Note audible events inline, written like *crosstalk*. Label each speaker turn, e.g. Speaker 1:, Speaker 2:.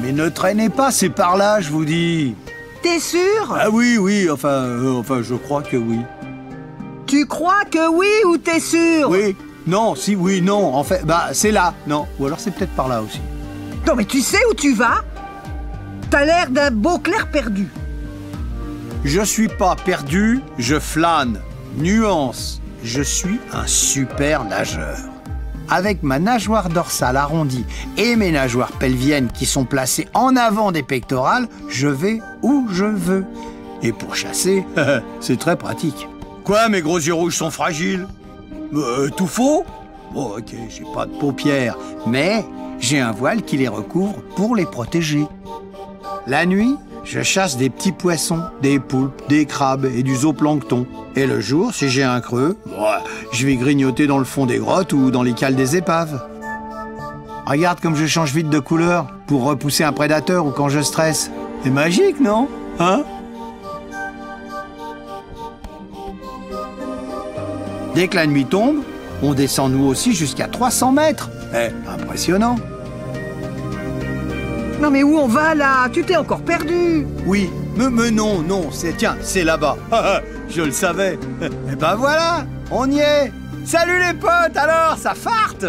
Speaker 1: Mais ne traînez pas, c'est par là, je vous dis.
Speaker 2: T'es sûr?
Speaker 1: Ah oui, oui, enfin, euh, enfin, je crois que oui.
Speaker 2: Tu crois que oui ou t'es sûr?
Speaker 1: Oui, non, si, oui, non, en fait, bah, c'est là, non. Ou alors c'est peut-être par là aussi.
Speaker 2: Non, mais tu sais où tu vas? T'as l'air d'un beau clair perdu.
Speaker 1: Je suis pas perdu, je flâne. Nuance, je suis un super nageur. Avec ma nageoire dorsale arrondie et mes nageoires pelviennes qui sont placées en avant des pectorales, je vais où je veux. Et pour chasser, *laughs* c'est très pratique. Quoi, mes gros yeux rouges sont fragiles? Euh, Tout faux? Bon, ok, j'ai pas de paupières, mais j'ai un voile qui les recouvre pour les protéger. La nuit, je chasse des petits poissons, des poulpes, des crabes et du zooplancton. Et le jour, si j'ai un creux, je vais grignoter dans le fond des grottes ou dans les cales des épaves. Regarde comme je change vite de couleur pour repousser un prédateur ou quand je stresse. C'est magique, non? Hein? Dès que la nuit tombe, on descend nous aussi jusqu'à 300 mètres. Eh, impressionnant.
Speaker 2: Mais où on va là? Tu t'es encore perdu
Speaker 1: Oui, mais, mais non, non, c'est tiens, c'est là-bas. *laughs* Ah, je le savais. *laughs* Et eh ben voilà, on y est. Salut les potes alors, ça farte